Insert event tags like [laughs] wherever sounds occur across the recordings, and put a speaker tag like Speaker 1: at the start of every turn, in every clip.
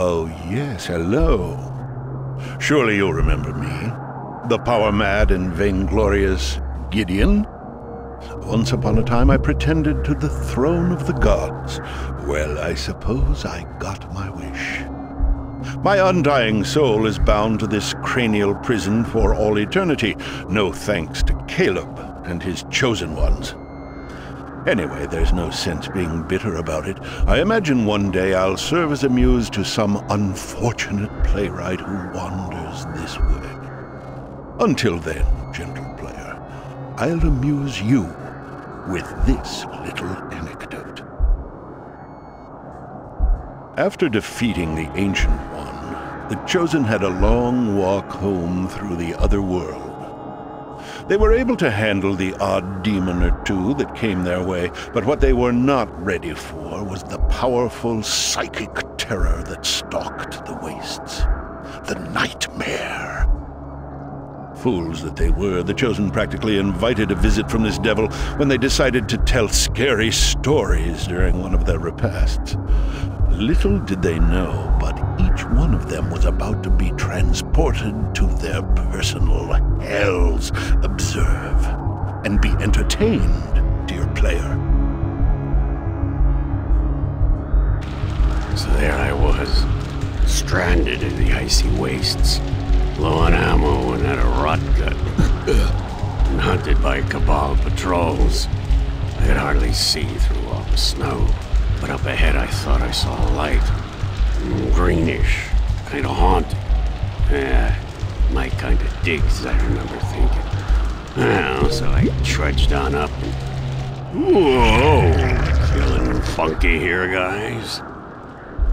Speaker 1: Oh, yes, hello. Surely you'll remember me. The power mad and vainglorious Gideon. Once upon a time, I pretended to the throne of the gods. Well, I suppose I got my wish. My undying soul is bound to this cranial prison for all eternity, no thanks to Caleb and his chosen ones. Anyway, there's no sense being bitter about it. I imagine one day I'll serve as a muse to some unfortunate playwright who wanders this way. Until then, gentle player, I'll amuse you with this little anecdote. After defeating the Ancient One, the Chosen had a long walk home through the other world. They were able to handle the odd demon or two that came their way, but what they were not ready for was the powerful psychic terror that stalked the wastes. The nightmare. Fools that they were, the Chosen practically invited a visit from this devil when they decided to tell scary stories during one of their repasts. Little did they know, but each one of them was about to be transported to their personal hells. Observe and be entertained, dear player.
Speaker 2: So there I was, stranded in the icy wastes, low on ammo and at a rot gut, [laughs] and hunted by Cabal patrols. I could hardly see through all the snow, but up ahead I thought I saw a light. Greenish, kind of haunted. Yeah, my kind of digs, I remember thinking. Well, so I trudged on up and... Whoa! Feeling funky here, guys.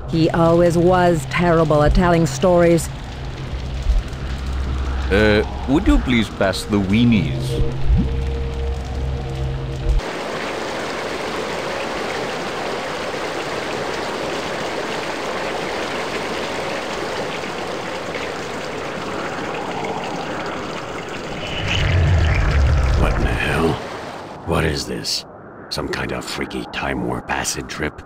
Speaker 3: He always was terrible at telling stories.
Speaker 4: Uh, would you please pass the weenies?
Speaker 2: What in the hell? What is this? Some kind of freaky time warp acid trip?